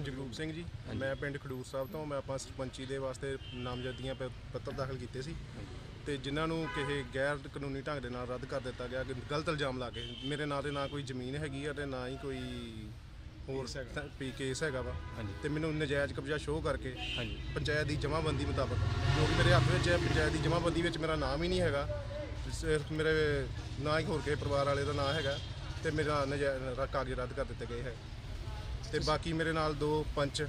ਨਾਮ ਜਗਰੂਪ ਸਿੰਘ ਜੀ। ਮੈਂ ਪਿੰਡ ਖਡੂਰ ਸਾਹਿਬ ਤੋਂ ਮੈਂ ਆਪਾਂ ਸਰਪੰਚੀ ਦੇ ਵਾਸਤੇ ਨਾਮਜ਼ਦਗੀਆਂ ਪ- ਪੱਤਰ ਦਾਖਲ ਕੀਤੇ ਸੀ। ਤੇ ਜਿਨ੍ਹਾਂ ਨੂੰ ਕਿਸੇ ਗੈਰ ਕਾਨੂੰਨੀ ਢੰਗ ਦੇ ਨਾਲ ਰੱਦ ਕਰ ਦਿੱਤਾ ਗਿਆ ਕਿ ਗਲਤ ਇਲਜ਼ਾਮ ਲਾ ਕੇ। ਮੇਰੇ ਨਾਂ ਤੇ ਨਾ ਕੋਈ ਜ਼ਮੀਨ ਹੈਗੀ ਆ ਤੇ ਨਾ ਹੀ ਕੋਈ ਹੋਰ ਪੀ ਕੇਸ ਹੈਗਾ ਵਾ। ਹਾਂਜੀ। ਤੇ ਮੈਨੂੰ ਨਜਾਇਜ਼ ਕਬਜ਼ਾ ਸ਼ੋਅ ਕਰਕੇ ਹਾਂਜੀ। ਪੰਚਾਇਤ ਦੀ ਜਮ੍ਹਾਂਬੰਦੀ ਮੁਤਾਬਕ ਜੋ ਕਿ ਮੇਰੇ ਹੱਥ ਵਿੱਚ ਹੈ ਪੰਚਾਇਤ ਦੀ ਜਮ੍ਹਾਂਬੰਦੀ ਵਿੱਚ ਮੇਰਾ ਨਾਮ ਹੀ ਨਹੀਂ ਹੈਗਾ। ਸਿਰਫ ਮੇਰੇ ਨਾ ਹੀ ਹੋਰ ਕਿਸੇ ਪਰਿਵਾਰ ਵਾਲੇ ਦਾ ਨਾਮ ਹੈਗਾ ਤੇ ਮੇਰਾ ਨਜਾਇਜ਼ ਕਾਗਜ਼ ਰੱਦ ਕਰ ਦਿੱਤੇ ਗਏ ਹੈ। ਤੇ ਬਾਕੀ ਮੇਰੇ ਨਾਲ ਦੋ ਪੰਚ,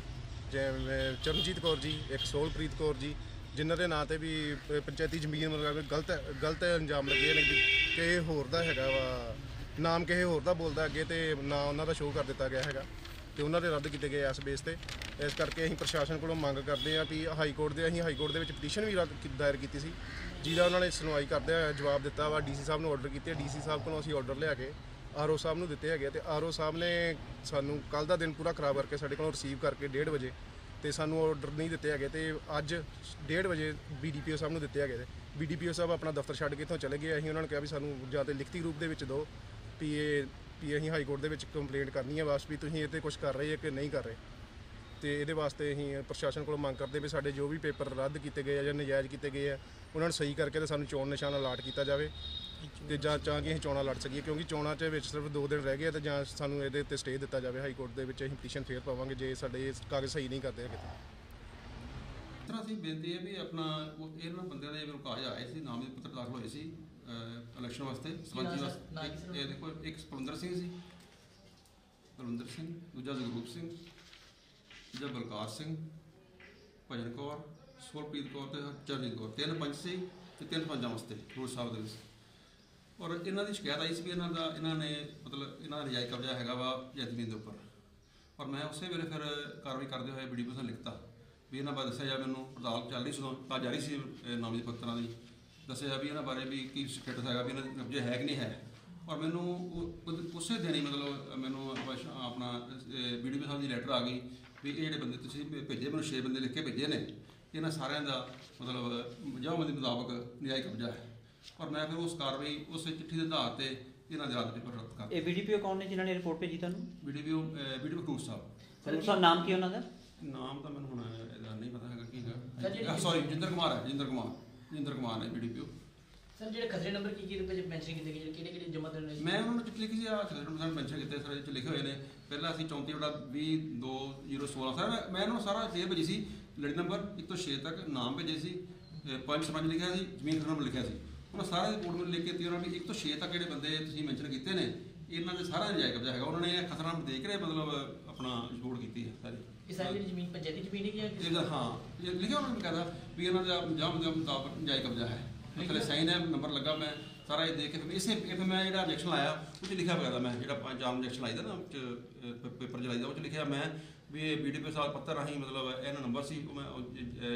ਜਿਵੇਂ ਚਰਨਜੀਤ ਕੌਰ ਜੀ, ਇੱਕ ਸੋਲਪ੍ਰੀਤ ਕੌਰ ਜੀ, ਜਿਨ੍ਹਾਂ ਦੇ ਨਾਂ ਤੇ ਵੀ ਪੰਚਾਇਤੀ ਜ਼ਮੀਨ ਮਤਲਬ ਗਲਤ ਗਲਤ ਇਲਜ਼ਾਮ ਲੱਗੇ ਨੇ ਵੀ ਕਿ ਇਹ ਹੋਰ ਦਾ ਹੈਗਾ ਵਾ, ਨਾਮ ਕਿਸੇ ਹੋਰ ਦਾ ਬੋਲਦਾ ਅੱਗੇ ਤੇ ਨਾ ਉਹਨਾਂ ਦਾ ਸ਼ੋਅ ਕਰ ਦਿੱਤਾ ਗਿਆ ਹੈਗਾ ਤੇ ਉਹਨਾਂ ਦੇ ਰੱਦ ਕੀਤੇ ਗਏ ਇਸ ਬੇਸ ਤੇ। ਇਸ ਕਰਕੇ ਅਸੀਂ ਪ੍ਰਸ਼ਾਸਨ ਕੋਲੋਂ ਮੰਗ ਕਰਦੇ ਹਾਂ ਵੀ ਹਾਈ ਕੋਰਟ ਦੇ, ਅਸੀਂ ਹਾਈ ਕੋਰਟ ਦੇ ਵਿੱਚ ਪਟੀਸ਼ਨ ਵੀ ਰੱਦ ਦਾਇਰ ਕੀਤੀ ਸੀ, ਜਿਹਦਾ ਉਹਨਾਂ ਨੇ ਸੁਣਵਾਈ ਕਰਦੇ ਹੋਏ ਜਵਾਬ ਦਿੱਤਾ ਵਾ, ਡੀਸੀ ਸਾਹਿਬ ਨੂੰ ਆਰਡਰ ਕੀਤੇ, ਡੀਸੀ ਸਾਹਿਬ ਕੋਲੋਂ ਅਸੀਂ ਆਰਡਰ ਲਿਆ ਕੇ ਆਰਓ ਸਾਹਿਬ ਨੂੰ ਦਿੱਤੇ ਹੈਗੇ ਆ ਤੇ ਆਰਓ ਸਾਹਿਬ ਨੇ ਸਾਨੂੰ ਕੱਲ ਦਾ ਦਿਨ ਪੂਰਾ ਖਰਾਬ ਕਰਕੇ ਸਾਡੇ ਕੋਲੋਂ ਰਿਸੀਵ ਕਰਕੇ 1:30 ਵਜੇ ਤੇ ਸਾਨੂੰ ਆਰਡਰ ਨਹੀਂ ਦਿੱਤੇ ਹੈਗੇ ਤੇ ਅੱਜ 1:30 ਵਜੇ ਬੀਡੀਪੀਓ ਸਾਹਿਬ ਨੂੰ ਦਿੱਤੇ ਹੈਗੇ ਤੇ ਬੀਡੀਪੀਓ ਸਾਹਿਬ ਆਪਣਾ ਦਫ਼ਤਰ ਛੱਡ ਕੇ ਇੱਥੋਂ ਚਲੇ ਗਏ। ਅਸੀਂ ਉਹਨਾਂ ਨੂੰ ਕਿਹਾ ਵੀ ਸਾਨੂੰ ਜਾਂ ਤੇ ਲਿਖਤੀ ਰੂਪ ਦੇ ਵਿੱਚ ਦਿਓ ਵੀ ਇਹ, ਵੀ ਅਸੀਂ ਹਾਈ ਕੋਰਟ ਦੇ ਵਿੱਚ ਕੰਪਲੇਂਟ ਕਰਨੀ ਹੈ ਬਸ ਵੀ ਤੁਸੀਂ ਇਹ ਤੇ ਕੁਝ ਕਰ ਰਹੇ ਹੋ ਕਿ ਨਹੀਂ ਕਰ ਰਹੇ। ਤੇ ਇਹਦੇ ਵਾਸਤੇ ਅਸੀਂ ਪ੍ਰਸ਼ਾਸਨ ਕੋਲੋਂ ਮੰਗ ਕਰਦੇ ਵੀ ਸਾਡੇ ਜੋ ਵੀ ਪੇਪਰ ਰੱਦ ਕੀਤੇ ਗਏ ਆ ਜਾਂ ਨਜਾਇਜ਼ ਕੀਤੇ ਗਏ ਆ, ਉਹਨਾਂ ਨੂੰ ਸਹੀ ਕਰਕੇ ਤੇ ਸਾਨੂੰ ਚੋਣ ਨਿਸ਼ਾਨ ਅਲਾਟ ਕੀਤਾ ਜਾਵੇ। ਤੇ ਜਾਂ ਚਾਹ ਕਿ ਅਸੀਂ ਚੋਣਾਂ ਲੜ ਸਕੀਏ ਕਿਉਂਕਿ ਚੋਣਾਂ 'ਚ ਵਿੱਚ ਸਿਰਫ 2 ਦਿਨ ਰਹਿ ਗਏ ਆ ਤੇ ਜਾਂ ਸਾਨੂੰ ਇਹਦੇ ਉੱਤੇ ਸਟੇ ਦਿੱਤਾ ਜਾਵੇ ਹਾਈ ਕੋਰਟ ਦੇ ਵਿੱਚ ਅਸੀਂ ਪਟੀਸ਼ਨ ਫੇਰ ਪਾਵਾਂਗੇ ਜੇ ਸਾਡੇ ਇਹ ਕਾਗਜ਼ ਸਹੀ ਨਹੀਂ ਕਰਦੇ ਹੈਗੇ ਤਾਂ। ਇਸ ਤਰ੍ਹਾਂ ਅਸੀਂ ਬੇਨਤੀ ਹੈ ਵੀ ਆਪਣਾ ਉਹ ਇਹਨਾਂ ਬੰਦਿਆਂ ਦੇ ਮੈਨੂੰ ਕਾਗਜ਼ ਆਏ ਸੀ ਨਾਮਜ਼ਦ ਪੱਤਰ ਦਾਖਲ ਹੋਏ ਸੀ ਇਲੈਕਸ਼ਨ ਵਾਸਤੇ ਸਰਪੰਚੀ ਵਾਸਤੇ? ਇਹ ਦੇਖੋ ਇੱਕ ਪਰਵਿੰਦਰ ਸਿੰਘ ਸੀ ਪਰਵਿੰਦਰ ਸਿੰਘ ਦੂਜਾ ਜਗਰੂਪ ਸਿੰਘ ਦੂਜਾ ਬਲਕਾਰ ਸਿੰਘ ਭਜਨ ਕੌਰ ਸੁਰਪ੍ਰੀਤ ਕੌਰ ਤੇ ਚਰਨਜੀਤ ਕੌਰ। ਤਿੰਨ ਪੰਚ ਸੀ ਤੇ ਤਿੰਨ ਪੰਜਾਂ ਵਾਸਤੇ ਰੋਡ ਸਾਹਿਬ ਦੇ ਵਿੱਚ। ਔਰ ਇਹਨਾਂ ਦੀ ਸ਼ਿਕਾਇਤ ਆਈ ਸੀ ਵੀ ਇਹਨਾਂ ਦਾ, ਇਹਨਾਂ ਨੇ ਮਤਲਬ ਇਹਨਾਂ ਦਾ ਨਜਾਇਜ਼ ਕਬਜ਼ਾ ਹੈਗਾ ਵਾ ਜ਼ਮੀਨ ਦੇ ਉੱਪਰ। ਔਰ ਮੈਂ ਉਸੇ ਵੇਲੇ ਫਿਰ ਕਾਰਵਾਈ ਕਰਦੇ ਹੋਏ ਵੀਡੀਓ ਨੂੰ ਲਿਖਤਾ ਵੀ ਇਹਨਾਂ ਬਾਰੇ ਦੱਸਿਆ ਜਾ ਮੈਨੂੰ ਪੜਤਾਲ ਚੱਲ ਰਹੀ ਸੀ ਉਦੋਂ ਤਾਂ ਜਾਰੀ ਸੀ, ਇਹ ਨਾਮਜ਼ਦ ਪੱਤਰਾਂ ਦੀ। ਦੱਸਿਆ ਜਾ ਵੀ ਇਹਨਾਂ ਬਾਰੇ ਵੀ ਕੀ ਸਟੇਟਸ ਹੈਗਾ, ਵੀ ਇਹਨਾਂ ਦੇ ਕਬਜ਼ੇ ਹੈ ਕਿ ਨਹੀਂ ਹੈ। ਔਰ ਮੈਨੂੰ ਉਹ- ਉਸੇ ਦਿਨ ਹੀ ਮਤਲਬ ਮੈਨੂੰ ਆਪਣਾ- ਆਪਣਾ ਵੀਡੀਓ ਸਾਹਿਬ ਦੀ ਲੈਟਰ ਆ ਗਈ ਵੀ ਇਹ ਜਿਹੜੇ ਬੰਦੇ ਤੁਸੀਂ ਭੇਜੇ, ਮੈਨੂੰ 6 ਬੰਦੇ ਲਿਖ ਕੇ ਭੇਜੇ ਨੇ, ਇਹਨਾਂ ਸਾਰਿਆਂ ਦਾ ਮਤਲਬ ਜਮਾਬੰਦੀ ਮੁਤਾਬਕ ਨਜਾਇਜ਼ ਕਬਜ਼ਾ ਹੈ। ਔਰ ਮੈਂ ਫਿਰ ਉਸ ਕਾਰਵਾਈ ਉਸ ਚਿੱਠੀ ਦੇ ਆਧਾਰ ਤੇ ਇਹਨਾਂ ਦੇ ਰੱਦ ਪੇਪਰ ਰੱਦ ਕਰ ਇਹ ਬੀਡੀਪੀਓ ਕੌਣ ਨੇ ਜਿਨ੍ਹਾਂ ਨੇ ਰਿਪੋਰਟ ਭੇਜੀ ਤੁਹਾਨੂੰ? ਵੀਡੀਓ ਵੀਡੀਓ ਕਟੂਰ ਸਾਹਿਬ। ਤੁਹਾਨੂੰ ਸਾਹਿਬ ਨਾਮ ਕੀ ਉਹਨਾਂ ਦਾ? ਨਾਮ ਤਾਂ ਮੈਨੂੰ ਹੁਣ ਇਹਦਾ ਨਹੀਂ ਪਤਾ ਹੈਗਾ ਕੀ ਹੈਗਾ। ਸੌਰੀ ਜਿੰਦਰ ਕੁਮਾਰ ਹੈ ਜਿੰਦਰ ਕੁਮਾਰ ਜਿੰਦਰ ਕੁਮਾਰ ਨੇ ਸਰ ਜਿਹੜੇ ਖਸਰੇ ਨੰਬਰ ਕੀ ਕੀ ਦੇ ਵਿੱਚ ਮੈਂਸ਼ਨ ਕੀਤੇ ਗਏ ਜਿਹੜੇ ਕਿਹੜੇ ਕਿਹੜੇ ਜਮ੍ਹਾਂ ਦੇਣੇ ਸੀ ਮੈਂ ਉਹਨਾਂ ਨੂੰ ਚਿੱਠੀ ਲਿਖੀ ਸੀ ਆ ਖੇਡ ਨੂੰ ਮੈਂਸ਼ਨ ਕੀਤੇ ਸਾਰੇ ਵਿੱਚ ਲਿਖੇ ਹੋਏ ਨੇ। ਪਹਿਲਾਂ ਅਸੀਂ 34 ਬੜਾ 20 2 016 ਸਰ ਮੈਂ- ਇਹਨਾਂ ਨੂੰ ਸਾਰਾ ਦੇ ਭੇਜੀ ਸੀ ਲੜੀ ਨੰਬਰ 1 ਤੋਂ 6 ਤੱਕ ਨਾਮ ਭੇਜੇ ਸੀ ਪੰਜ ਸਰਪੰਚ ਲਿਖਿਆ ਸੀ ਜ਼ਮੀਨ ਖਰਮ ਨੰਬਰ ਲਿਖਿਆ ਸੀ। ਉਹਨਾਂ ਸਾਰੇ ਰਿਪੋਰਟ ਮੈਨੂੰ ਲਿਖ ਕੇ ਦਿੱਤੀ ਉਹਨਾਂ ਵੀ 1 ਤੋਂ 6 ਤੱਕ ਜਿਹੜੇ ਬੰਦੇ ਤੁਸੀਂ ਮੈਂਸ਼ਨ ਕੀਤੇ ਨੇ ਇਹਨਾਂ ਦੇ ਸਾਰਾ ਨਜਾਇਜ਼ ਕਬਜ਼ਾ ਹੈਗਾ। ਉਹਨਾਂ ਨੇ ਇਹ ਖਤਰਾ ਨੂੰ ਦੇਖ ਰਹੇ ਮਤਲਬ ਆਪਣਾ ਰਿਪੋਰਟ ਕੀਤੀ ਹੈ ਸਾਰੀ। ਇਹ ਸਾਰੀ ਜਿਹੜੀ ਜ਼ਮੀਨ ਪੰਚਾਇਤੀ ਜ਼ਮੀਨ ਹੈ ਕਿ ਇਹਦਾ ਹਾਂ ਲਿਖਿਆ ਉਹਨਾਂ ਨੇ ਕਹਦਾ ਵੀ ਇਹਨਾਂ ਦਾ ਜਾਮ ਦੇ ਮੁਤਾਬਕ ਜਾਇਜ਼ ਕਬਜ਼ਾ ਹੈ। ਥੱਲੇ ਸਾਈਨ ਹੈ ਨੰਬਰ ਲੱਗਾ ਮੈਂ ਸਾਰਾ ਇਹ ਦੇਖ ਕੇ ਫਿਰ ਇਸੇ ਫਿਰ ਮੈਂ ਜਿਹੜਾ ਰਿਐਕਸ਼ਨ ਲਾਇਆ ਉਹ 'ਚ ਲਿਖਿਆ ਹੋਇਆ ਮੈਂ ਜਿਹੜਾ ਜਾਮ ਰਿਐਕਸ਼ਨ ਲਾਈਦਾ ਨਾ ਉਹ 'ਚ ਪੇਪਰ ਜਲਾਈਦਾ ਉਹ 'ਚ ਲਿਖਿਆ ਮੈਂ ਵੀ ਇਹ ਬੀਡੀਪੀ ਸਾਹਿਬ ਪੱਤਰ ਰਾਹੀਂ ਮਤਲਬ ਇਹਨਾਂ ਨੰਬਰ ਸੀ, ਉਹ ਮੈਂ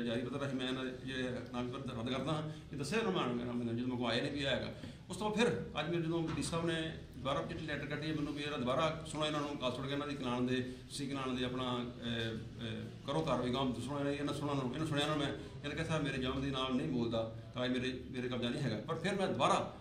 ਜਾਰੀ ਪੱਤਰ ਰਾਹੀਂ ਮੈਂ ਇਹਨਾਂ ਦੇ ਜਿਹੜੇ ਨਾਮ ਪੱਤਰ ਰੱਦ ਕਰਦਾ ਹਾਂ, ਇਹ ਦੱਸਿਆ ਨਾ ਮਾਣ ਮੇਰਾ ਮੈਨੂੰ ਜਦੋਂ ਮੰਗਵਾਏ ਨੇ ਵੀ ਇਹ ਹੈਗਾ। ਉਸ ਤੋਂ ਬਾਅਦ ਫਿਰ ਅੱਜ ਮੇਰੇ ਜਦੋਂ ਡੀ ਸਾਹਿਬ ਨੇ ਦੁਬਾਰਾ ਚਿੱਠੀ ਲੈਟਰ ਕੱਢੀ, ਮੈਨੂੰ ਵੀ ਇਹਦਾ ਦੁਬਾਰਾ ਸੁਣੋ ਇਹਨਾਂ ਨੂੰ, ਗੱਲ ਸੁਣ ਕੇ ਇਹਨਾਂ ਦੀ ਕਲਾਨ ਦੇ ਸੀ ਕਲਾਨ ਦੇ ਆਪਣਾ ਕਰੋ ਕਾਰਵਾਈ ਗਾਮ ਸੁਣੋ ਇਹਨਾਂ ਇਹਨਾਂ ਸੁਣਾ ਨੂੰ, ਇਹਨਾਂ ਸੁਣਿਆ ਨਾ ਮੈਂ, ਇਹਨੇ ਕਿਹਾ ਸਾਹਿਬ ਮੇਰੇ ਜਨਮ ਦੇ ਨਾਲ ਨਹੀਂ ਬੋਲਦਾ, ਤਾਂ ਮੇਰੇ ਮੇਰੇ ਕਬਜ਼ਾ ਨਹੀਂ ਹੈਗਾ। ਪਰ ਫਿਰ ਮੈਂ ਦੁਬਾਰਾ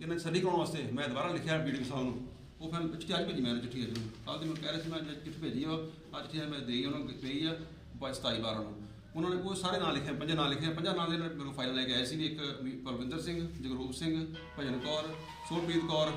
ਇਹਨਾਂ ਦੀ ਸੱਲੀ ਕਰਾਉਣ ਵਾਸਤੇ ਮੈਂ ਦੁਬਾਰਾ ਲਿਖਿਆ ਬੀਡੀ ਸਾਹਿਬ ਨੂੰ। ਉਹ ਫਿਰ ਚਿੱਠੀ ਅੱਜ ਭੇਜੀ ਮੈਂ ਚਿੱਠੀ ਅੱਜ। ਕੱਲ ਦੀ ਮੈਂ ਕਹਿ ਰਿਹਾ ਸੀ, ਮੈਂ ਅੱਜ ਚਿੱਠੀ ਭੇਜੀ ਆ, ਅੱਜ ਚਿੱਠੀ ਮੈਂ ਦੇਈ ਉਹਨਾਂ ਨੂੰ ਪਈ ਆ 27 12 ਨੂੰ। ਉਹਨਾਂ ਨੇ ਉਹ ਸਾਰੇ ਨਾਂ ਲਿਖੇ, ਪੰਜਾਂ ਨਾਂ ਲਿਖੇ, ਪੰਜਾਂ ਨਾਂ ਦੇ ਨਾਲ ਮੈਨੂੰ ਫਾਈਲ ਲੈ ਕੇ ਆਏ ਸੀ ਵੀ ਇੱਕ ਵੀ ਪਰਵਿੰਦਰ ਸਿੰਘ, ਜਗਰੂਪ ਸਿੰਘ, ਭਜਨ ਕੌਰ ਸੋਰਪ੍ਰੀਤ ਕੌਰ,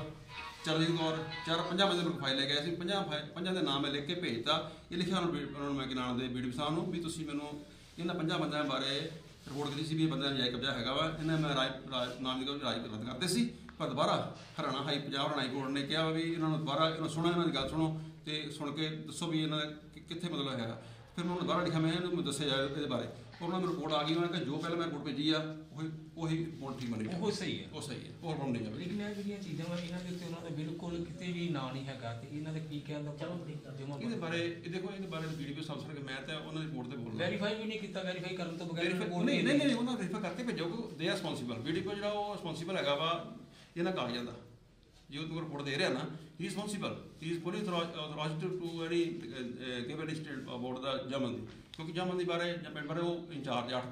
ਚਰਨਜੀਤ ਕੌਰ, ਚਾਰ ਪੰਜਾਂ ਬੰਦੇ ਮੈਨੂੰ ਫਾਈਲ ਲੈ ਕੇ ਆਏ ਸੀ, ਪੰਜਾਂ ਫਾਈਲ- ਪੰਜਾਂ ਦੇ ਨਾਮ ਮੈਂ ਲਿਖ ਕੇ ਭੇਜਤਾ। ਇਹ ਲਿਖਿਆ ਉਹਨਾਂ ਨੂੰ ਉਹਨਾਂ ਨੂੰ ਮੈਂ ਕਿ ਨਾਮ ਦੇ ਬੀਡੀ ਸਾਹਿਬ ਨੂੰ, ਵੀ ਤੁਸੀਂ ਮੈਨੂੰ ਇਹਨਾਂ ਪੰਜਾਂ ਬੰਦਿਆਂ ਬਾਰੇ ਰਿਪੋਰਟ ਕੀਤੀ ਸੀ ਵੀ ਇਹ ਬੰਦਿਆਂ ਬੰਦਾ ਨਜਾਇਜ਼ ਕਬਜ਼ਾ ਹੈਗਾ ਵਾ। ਇਹਨਾਂ ਮੈਂ ਰਾਜ ਰਾਏ- ਨਾਮ ਦੀ ਰਾਜ ਰੱਦ ਕਰਦੇ ਸੀ। ਪਰ ਦੁਬਾਰਾ ਹਰਿਆਣਾ ਹਾਈ ਪੰਜਾਬ ਹਰਿਆਣਾ ਕੋਰਟ ਨੇ ਕਿਹਾ ਵੀ ਇਹਨਾਂ ਨੂੰ ਦੁਬਾਰਾ ਇਹਨਾਂ ਸੁਣੋ ਇਹਨਾਂ ਦੀ ਗੱਲ ਸੁਣੋ ਤੇ ਸੁਣ ਕੇ ਦੱਸੋ ਵੀ ਇਹਨਾਂ ਦਾ ਕਿ- ਕਿੱਥੇ ਮਤਲਬ ਹੈਗਾ। ਫਿਰ ਮੈਂ ਉਹਨੂੰ ਦੁਬਾਰਾ ਲਿਖਿਆ ਮੈਂ ਇਹਨੂੰ ਦੱਸਿਆ ਜਾਏ ਇਹਦੇ ਬਾਰੇ। ਉਹਨਾਂ ਨੂੰ ਰਿਪੋਰਟ ਆ ਗਈ ਉਹਨਾਂ ਨੇ ਕਿਹਾ ਜੋ ਪਹਿਲਾਂ ਮੈਂ ਰਿਪੋਰਟ ਭੇਜੀ ਆ ਉਹੀ ਉਹੀ ਰਿਪੋਰਟ ਠੀਕ ਬਣੀ ਉਹ ਸਹੀ ਹੈ। ਉਹ ਸਹੀ ਹੈ ਉਹ ਰਿਪੋਰਟ ਨਹੀਂ ਜਾਵੇ ਲੇਕਿਨ ਇਹ ਜਿਹੜੀਆਂ ਚੀਜ਼ਾਂ ਵਾ ਇਹਨਾਂ ਦੇ ਉੱਤੇ ਉਹਨਾਂ ਦਾ ਬਿਲਕੁਲ ਕਿਤੇ ਵੀ ਨਾਂ ਨਹੀਂ ਹੈਗਾ ਤੇ ਇਹਨਾਂ ਦਾ ਕੀ ਕਹਿੰਦਾ ਚਲੋ ਠੀਕ ਆ। ਜਮਾ ਇਹਦੇ ਬਾਰੇ ਇਹ ਦੇਖੋ ਇਹਦੇ ਬਾਰੇ ਵੀਡੀਓ ਸਾਫ਼ ਸਰ ਮੈਂ ਤਾਂ ਉਹਨਾਂ ਦੀ ਰਿਪੋਰਟ ਤੇ ਬੋਲਦਾ ਵੈਰੀਫਾਈ ਵੀ ਨਹੀਂ ਕੀਤਾ ਵੈਰੀਫਾਈ ਕਰਨ ਤੋਂ ਬਗੈਰ ਨਹੀਂ ਨਹੀਂ ਨਹੀਂ ਉਹਨਾਂ ਵੈਰੀਫਾਈ ਕਰਕੇ ਭੇਜੋ ਕਿ ਦੇ ਰਿਸਪੌਂਸਿਬਲ ਵੀਡੀਓ ਜਿਹੜਾ ਉਹ ਰਿਸਪੌਂਸਿਬਲ ਹੈਗਾ ਵਾ ਇਹਨਾਂ ਕਾਗਜ਼ਾਂ ਦਾ ਜੇ ਉਹ ਤੁਹਾਨੂੰ ਰਿਪੋਰਟ ਦੇ ਰਿਹਾ ਨਾ ਹੀ responsible he is fully authorised to any give any state about ਦਾ ਜਮਨ ਦੀ ਕਿਉਂਕਿ ਜਮਨ ਦੀ ਬਾਰੇ ਜਾਂ ਪਿੰਡ ਬਾਰੇ ਉਹ ਇੰਚਾਰਜ ਆ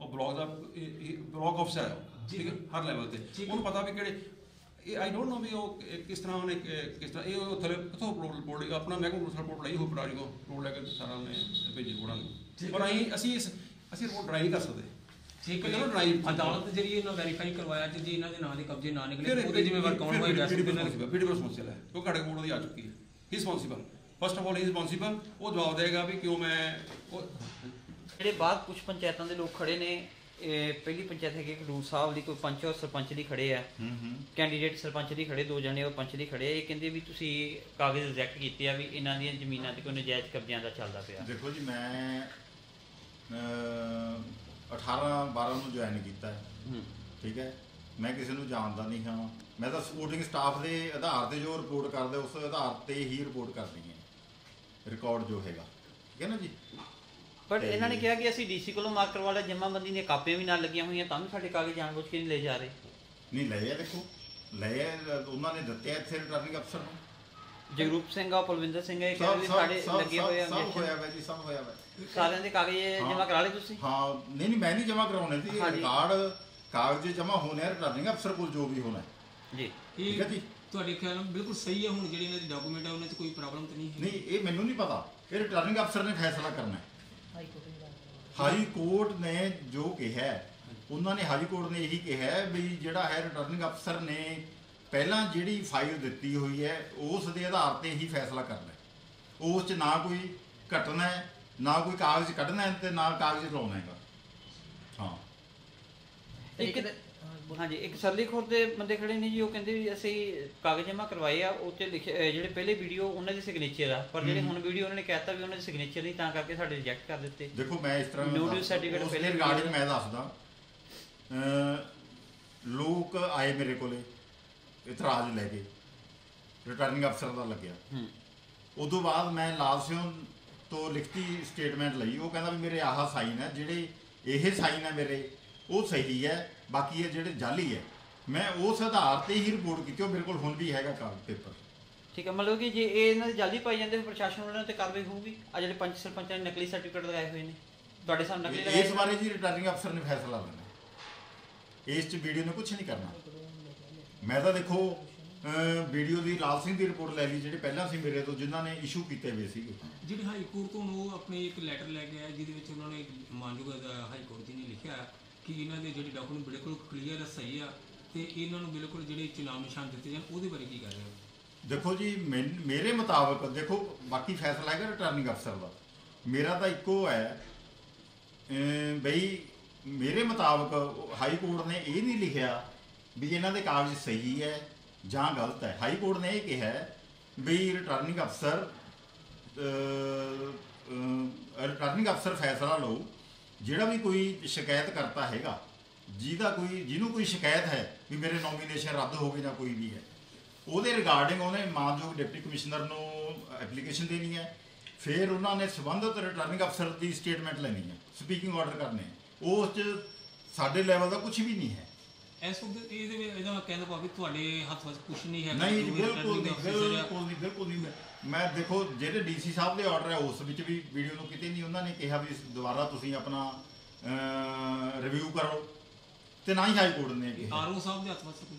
ਉਹ ਬਲਾਕ ਦਾ ਬਲਾਕ ਅਫਸਰ ਹੈ ਠੀਕ ਹੈ ਹਰ ਲੈਵਲ ਤੇ। ਉਹਨੂੰ ਪਤਾ ਵੀ ਕਿਹੜੇ ਇਹ ਆਈ ਡੋਨਟ ਨੋ ਵੀ ਉਹ ਕਿਸ ਤਰ੍ਹਾਂ ਉਹਨੇ ਕਿਸ ਤਰ੍ਹਾਂ ਇਹ ਉਹ ਥਲੇ ਕਿਥੋਂ ਰਿਪੋਰਟ ਆਪਣਾ ਮੈਂ ਕੋਲ ਰਿਪੋਰਟ ਲਈ ਹੋ ਪਟਾਰੀ ਕੋ ਰਿਪੋਰਟ ਲੈ ਕੇ ਸਾਰਾ ਉਹਨੇ ਭੇਜੀ ਰਿਪੋਰਟਾਂ ਨੂੰ। ਪਰ ਅਸੀਂ ਅਸੀਂ ਇਸ- ਅਸੀਂ ਰਿਪੋਰਟ ਡਰਾਈ ਨਹੀਂ ਕਰ ਸਕਦੇ। ਠੀਕ ਹੈ ਚਲੋ ਡਰਾਈ ਅਦਾਲਤ ਦੇ ਜਰੀਏ ਇਹਨਾਂ ਵੈਰੀਫਾਈ ਕਰਵਾਇਆ ਤੇ ਜੇ ਇਹਨਾਂ ਦੇ ਨਾਂ ਦੇ ਕਬਜ਼ੇ ਨਾ ਨਿਕਲੇ ਉਹਦੇ ਜ਼ਿੰਮੇਵਾਰ ਕੌਣ ਹੋਏਗਾ ਵੀਡੀਓ ਰਿਸਪੌਂਸਿਬਲ ਹੈ। ਕਿਉਂਕਿ ਸਾਡੇ ਕੋਲ ਉਹਦੀ ਆ ਚੁੱਕੀ ਹੈ। ਹੀ ਰਿਸਪੌਂਸਿਬਲ ਫਸਟ ਆਫ ਆਲ ਹੀ ਰਿਸਪੌਂਸਿਬਲ ਉਹ ਜਵਾਬ ਦੇਗਾ ਵੀ ਕਿਉਂ ਮੈਂ ਉਹ ਜਿਹੜੇ ਬਾਅਦ ਕੁਝ ਪੰਚਾਇਤਾਂ ਦੇ ਲੋਕ ਖੜੇ ਨੇ ਇਹ ਪਹਿਲੀ ਪੰਚਾਇਤ ਹੈਗੀ ਖਡੂਰ ਸਾਹਿਬ ਦੀ ਕੋਈ ਪੰਚ ਔਰ ਸਰਪੰਚ ਦੀ ਖੜੇ ਆ। ਕੈਂਡੀਡੇਟ ਸਰਪੰਚ ਦੀ ਖੜੇ ਦੋ ਜਣੇ ਉਹ ਪੰਚ ਦੀ ਖੜੇ ਇਹ ਕਹਿੰਦੇ ਵੀ ਤੁਸੀਂ ਕਾਗਜ਼ ਰਿਜੈਕਟ ਕੀਤੇ ਆ ਵੀ ਇਹਨਾਂ ਦੀਆਂ ਜ਼ਮੀਨਾਂ ਤੇ ਕੋਈ ਨਜਾਇਜ਼ ਕਬਜ਼ਿਆਂ ਦਾ ਚੱਲਦਾ ਪਿਆ। ਦੇਖੋ ਜੀ ਮੈਂ 18 12 ਨੂੰ ਜੁਆਇਨ ਕੀਤਾ ਹੈ। ਠੀਕ ਹੈ। ਮੈਂ ਕਿਸੇ ਨੂੰ ਜਾਣਦਾ ਨਹੀਂ ਹਾਂ। ਮੈਂ ਤਾਂ ਸਪੋਰਟਿੰਗ ਸਟਾਫ ਦੇ ਆਧਾਰ ਤੇ ਜੋ ਰਿਪੋਰਟ ਕਰਦੇ ਉਸ ਆਧਾਰ ਤੇ ਹੀ ਰਿਪੋਰਟ ਕਰਨੀ ਹੈ। ਰਿਕਾਰਡ ਜੋ ਹੈਗਾ। ਠੀਕ ਹੈ ਨਾ ਜੀ? ਬਟ ਇਹਨਾਂ ਨੇ ਕਿਹਾ ਕਿ ਅਸੀਂ ਡੀਸੀ ਕੋਲੋਂ ਮਾਰਕ ਕਰਵਾ ਲਿਆ ਜਮਾਬੰਦੀ ਦੀਆਂ ਕਾਪੀਆਂ ਵੀ ਨਾਲ ਲੱਗੀਆਂ ਹੋਈਆਂ ਤਾਂ ਵੀ ਸਾਡੇ ਕਾਗਜ਼ ਜਾਣਬੁੱਝ ਕੇ ਨਹੀਂ ਲੈ ਜਾ ਰਹੇ। ਨਹੀਂ ਲਏ ਆ ਦੇਖੋ। ਲਏ ਆ, ਉਹਨਾਂ ਨੇ ਦਿੱਤੇ ਆ ਇੱਥੇ ਰਿਟਰਨਿੰਗ ਅਫਸਰ ਨੂੰ। ਜਗਰੂਪ ਸਿੰਘ ਆ ਪਲਵਿੰਦਰ ਸਿੰਘ ਇਹ ਕਹਿੰਦੇ ਵੀ ਸਾਡੇ ਲੱਗੇ ਹੋਏ ਆ ਸਭ। ਹੋਇਆ ਵਾ ਜੀ ਸਭ ਹੋਇਆ ਵਾ ਸਾਰਿਆਂ ਦੇ ਕਾਗਜ਼। ਜਮ੍ਹਾਂ ਕਰਾ ਲਏ ਤੁਸੀਂ ਹਾਂ ਨਹੀਂ ਨਹੀਂ ਮੈਂ ਨਹੀਂ ਜਮ੍ਹਾਂ ਕਰਾਉਣੇ ਸੀ। ਰਿਕਾਰਡ ਕਾਗਜ਼ ਜਮ੍ਹਾਂ ਹੋਣੇ ਆ ਰਿਟਰਨਿੰਗ ਅਫਸਰ ਕੋਲ ਜੋ ਵੀ ਹੋਣਾ। ਜੀ ਠੀਕ ਹੈ ਜੀ ਤੁਹਾਡੇ ਖਿਆਲ ਨਾਲ ਬਿਲਕੁਲ ਸਹੀ ਹੈ ਹੁਣ ਜਿਹੜੇ ਇਹਨਾਂ ਦੇ ਡਾਕੂਮੈਂਟ ਹੈ ਉਹਨਾਂ 'ਚ ਕੋਈ ਪ੍ਰੋਬਲਮ ਤਾਂ ਨਹੀਂ ਹੈ ਨਹੀਂ ਇਹ ਮੈਨੂੰ ਨਹੀਂ ਪਤਾ ਇਹ ਰਿਟਰਨਿੰਗ ਅਫਸਰ ਨੇ ਫੈਸਲਾ ਕਰਨਾ ਹੈ ਹਾਈ ਕੋਰਟ ਨੇ ਜੋ ਕਿਹਾ ਉਹਨਾਂ ਨੇ ਹਾਈ ਕੋਰਟ ਨੇ ਇਹੀ ਕਿਹਾ ਵੀ ਜਿਹੜਾ ਹੈ ਰਿਟਰਨਿੰਗ ਅਫਸਰ ਨੇ ਪਹਿਲਾਂ ਜਿਹੜੀ ਫਾਈਲ ਦਿੱਤੀ ਹੋਈ ਹੈ ਉਸ ਦੇ ਆਧਾਰ ਤੇ ਹੀ ਫੈਸਲਾ ਕਰਨਾ ਉਸ 'ਚ ਨਾ ਕੋਈ ਘਟਨਾ ਹੈ ਨਾ ਕੋਈ ਕਾਗਜ਼ ਕੱਢਣਾ ਹੈ ਤੇ ਨਾ ਕਾਗਜ਼ ਲਾਉਣਾ ਹੈਗਾ। ਹਾਂ। ਇੱਕ ਹਾਂਜੀ ਇੱਕ ਸਰਲੀ ਖੁਰ ਦੇ ਬੰਦੇ ਖੜੇ ਨੇ ਜੀ ਉਹ ਕਹਿੰਦੇ ਵੀ ਅਸੀਂ ਕਾਗਜ਼ ਜਮ੍ਹਾਂ ਕਰਵਾਏ ਆ ਉਹ ਤੇ ਲਿਖੇ ਜਿਹੜੇ ਪਹਿਲੇ ਵੀਡੀਓ ਉਹਨਾਂ ਦੇ ਸਿਗਨੇਚਰ ਆ ਪਰ ਜਿਹੜੇ ਹੁਣ ਵੀਡੀਓ ਉਹਨਾਂ ਨੇ ਕਹਿਤਾ ਵੀ ਉਹਨਾਂ ਦੇ ਸਿਗਨੇਚਰ ਨਹੀਂ ਤਾਂ ਕਰਕੇ ਸਾਡੇ ਰਿਜੈਕਟ ਕਰ ਦਿੱਤੇ। ਦੇਖੋ ਮੈਂ ਇਸ ਤਰ੍ਹਾਂ certificate ਉਸ ਪਹਿਲੇ ਰਿਗਾਰਡਿੰਗ। ਮੈਂ ਦੱਸਦਾ ਲੋਕ ਆਏ ਮੇਰੇ ਕੋਲੇ ਇਤਰਾਜ਼ ਲੈ ਕੇ ਰਿਟਰਨਿੰਗ ਅਫਸਰ ਦਾ ਲੱਗਿਆ। ਹੂੰ। ਉਦੋਂ ਬਾਅਦ ਮੈਂ ਲਾਲ ਸਿੰਘ ਤੋਂ ਲਿਖਤੀ ਸਟੇਟਮੈਂਟ ਲਈ। ਉਹ ਕਹਿੰਦਾ ਵੀ ਮੇਰੇ ਆਹ ਸਾਈਨ ਹੈ ਜਿਹੜੇ ਇਹ ਸਾਈਨ ਹੈ ਮੇਰੇ ਉਹ ਸਹੀ ਹੈ ਬਾਕੀ ਇਹ ਜਿਹੜੇ ਜਾਲੀ ਹੈ। ਮੈਂ ਉਸ ਆਧਾਰ ਤੇ ਹੀ ਰਿਪੋਰਟ ਕੀਤੀ ਉਹ ਮੇਰੇ ਕੋਲ ਹੁਣ ਵੀ ਹੈਗਾ ਕਾਗਜ਼ ਪੇਪਰ। ਠੀਕ ਹੈ ਮਤਲਬ ਕਿ ਜੇ ਇਹ ਇਹਨਾਂ ਦੀ ਜਲਦੀ ਪਾਈ ਜਾਂਦੇ ਪ੍ਰਸ਼ਾਸਨ ਉਹਨਾਂ ਤੇ ਕਾਰਵਾਈ ਹੋਊਗੀ? ਆ ਜਿਹੜੇ ਪੰਚ ਸਰਪੰਚਾਂ ਨੇ ਨਕਲੀ ਸਰਟੀਫਿਕੇਟ ਲਗਾਏ ਹੋਏ ਨੇ ਤੁਹਾਡੇ ਸਾਹਮਣੇ ਨਕਲੀ ਲਗਾਏ ਇਸ ਬਾਰੇ ਜੀ ਰਿਟਰਨਿੰਗ ਅਫਸਰ ਨੇ ਫੈਸਲਾ ਲੈਣਾ। ਇਸ ਚ ਵੀਡੀਓ ਨੇ ਕੁਝ ਨਹੀਂ ਕਰਨਾ। ਮੈਂ ਤਾਂ ਦੇਖੋ ਵੀਡੀਓ ਦੀ ਲਾਲ ਸਿੰਘ ਦੀ ਰਿਪੋਰਟ ਲੈ ਲਈ ਜਿਹੜੇ ਪਹਿਲਾਂ ਸੀ ਮੇਰੇ ਤੋਂ ਜਿਨ੍ਹਾਂ ਨੇ ਇਸ਼ੂ ਕੀਤੇ ਹੋਏ ਸੀਗੇ। ਜਿਹੜੇ ਹਾਈ ਕੋਰਟ ਤੋਂ ਉਹ ਆਪਣੇ ਇੱਕ ਲੈਟਰ ਲੈ ਕੇ ਆਏ ਜਿਹਦੇ ਵਿੱਚ ਉਹਨਾਂ ਨੇ ਮਾਨਯੋਗ ਹਾਈ ਕੋਰਟ ਜੀ ਨੇ ਲਿਖਿਆ ਕਿ ਇਹਨਾਂ ਦੇ ਜਿਹੜੇ ਡਾਕੂਮੈਂਟ ਬਿਲਕੁਲ ਕਲੀਅਰ ਸਹੀ ਆ ਤੇ ਇਹਨਾਂ ਨੂੰ ਬਿਲਕੁਲ ਜਿਹੜੇ ਚੁਣਾਵ ਨਿਸ਼ਾਨ ਦਿੱਤੇ ਜਾਣ ਉਹਦੇ ਬਾਰੇ ਕੀ ਕਰ ਰਹੇ ਹੋ? ਦੇਖੋ ਜੀ ਮੇਰੇ ਮੁਤਾਬਕ ਦੇਖੋ ਬਾਕੀ ਫੈਸਲਾ ਹੈਗਾ ਰਿਟਰਨਿੰਗ ਅਫਸਰ ਦਾ। ਮੇਰਾ ਤਾਂ ਇੱਕੋ ਹੈ ਬਈ ਮੇਰੇ ਮੁਤਾਬਕ ਹਾਈ ਕੋਰਟ ਨੇ ਇਹ ਨਹੀਂ ਲਿਖਿਆ ਵੀ ਇਹਨਾਂ ਦੇ ਕਾਗਜ਼ ਸਹੀ ਹੈ ਜਾਂ ਗਲਤ ਹੈ ਹਾਈ ਕੋਰਟ ਨੇ ਇਹ ਕਿਹਾ ਵੀ ਰਿਟਰਨਿੰਗ ਅਫਸਰ ਰਿਟਰਨਿੰਗ ਅਫਸਰ ਫੈਸਲਾ ਲਓ, ਜਿਹੜਾ ਵੀ ਕੋਈ ਸ਼ਿਕਾਇਤ ਕਰਤਾ ਹੈਗਾ, ਜਿਹਦਾ ਕੋਈ, ਜਿਹਨੂੰ ਕੋਈ ਸ਼ਿਕਾਇਤ ਹੈ ਵੀ ਮੇਰੇ ਨੋਮੀਨੇਸ਼ਨ ਰੱਦ ਹੋ ਗਈ ਜਾਂ ਕੋਈ ਵੀ ਹੈ, ਉਹਦੇ ਰਿਗਾਰਡਿੰਗ ਉਹਨੇ ਮਾਨਯੋਗ ਡਿਪਟੀ ਕਮਿਸ਼ਨਰ ਨੂੰ ਐਪਲੀਕੇਸ਼ਨ ਦੇਣੀ ਹੈ, ਫਿਰ ਉਹਨਾਂ ਨੇ ਸੰਬੰਧਿਤ ਰਿਟਰਨਿੰਗ ਅਫਸਰ ਦੀ ਸਟੇਟਮੈਂਟ ਲੈਣੀ ਹੈ ਸਪੀਕਿੰਗ ਆਰਡਰ ਕਰਨੇ ਹੈ। ਉਸ 'ਚ ਸਾਡੇ ਲੈਵਲ ਦਾ ਕੁਝ ਵੀ ਨਹੀਂ ਹੈ ਇਸ ਵਕਤ ਇਹਦੇ ਵਿੱਚ ਇਹਦਾ ਕਹਿੰਦਾ ਭਾਵੇਂ ਤੁਹਾਡੇ ਹੱਥ ਵਿੱਚ ਕੁਝ ਨਹੀਂ ਹੈ ਨਹੀਂ ਜੀ, ਬਿਲਕੁਲ ਨਹੀਂ ਬਿਲਕੁਲ ਨਹੀਂ ਬਿਲਕੁਲ ਨਹੀਂ। ਮੈਂ- ਮੈਂ ਦੇਖੋ ਜਿਹੜੇ ਡੀਸੀ ਸਾਹਿਬ ਦੇ ਆਰਡਰ ਹੈ ਉਸ ਵਿੱਚ ਵੀ ਵੀਡੀਓ ਨੂੰ ਕਿਤੇ ਨਹੀਂ ਉਹਨਾਂ ਨੇ ਕਿਹਾ ਵੀ ਇਸ ਦੁਬਾਰਾ ਤੁਸੀਂ ਆਪਣਾ ਰਿਵਿਊ ਕਰੋ। ਤੇ ਨਾ ਹੀ ਹਾਈ ਕੋਰਟ ਨੇ ਕਿਹਾ। ਆਰਓ ਸਾਹਿਬ ਦੇ ਹੱਥ ਵਿੱਚ ਕੋਈ?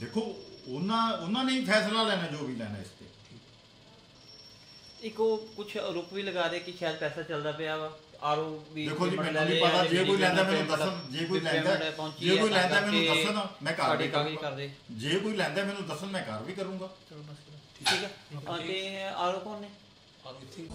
ਦੇਖੋ ਉਹਨਾਂ ਉਹਨਾਂ ਨੇ ਹੀ ਫੈਸਲਾ ਲੈਣਾ ਜੋ ਵੀ ਲੈਣਾ ਇਸ ਤੇ। ਇੱਕ ਉਹ ਕੁਝ ਆਰੋਪ ਵੀ ਲਗਾ ਰਹੇ ਕਿ ਸ਼ਾਇਦ ਪੈਸਾ ਚੱਲਦਾ ਪਿਆ ਵਾ। ਆਰਓ ਵੀ ਦੇਖੋ ਜੀ ਮੈਨੂੰ ਆ, ਪਤਾ ਜੇ ਕੋਈ ਲੈਂਦਾ ਮੈਨੂੰ ਦੱਸਣ ਜੇ ਕੋਈ ਲੈਂਦਾ ਜੇ ਕੋਈ ਲੈਂਦਾ ਮੈਨੂੰ ਦੱਸਣ ਮੈਂ ਕਾਰਵਾਈ ਕਾਗਜ਼ ਕਰੂੰਗਾ। ਕਰਦੇ ਜੇ ਕੋਈ ਲੈਂਦਾ ਮੈਨੂੰ ਦੱਸਣ ਮੈਂ ਕਾਰਵਾਈ ਕਰੂੰਗਾ। ਠੀਕ ਹੈ। ਅਹ ਤੇ ਆਰਓ ਕੌਣ ਨੇ? ਆਰਓ ਇੱਥੇ